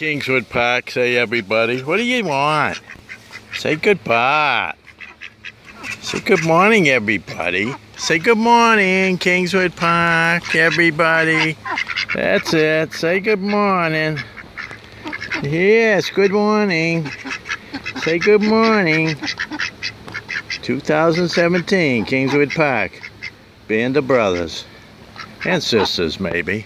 Kingswood Parke, say everybody. What do you want? Say goodbye. Say good morning, everybody. Say good morning, Kingswood Parke, everybody. That's it. Say good morning. Yes, good morning. Say good morning. 2017, Kingswood Parke. Band of brothers and sisters, maybe.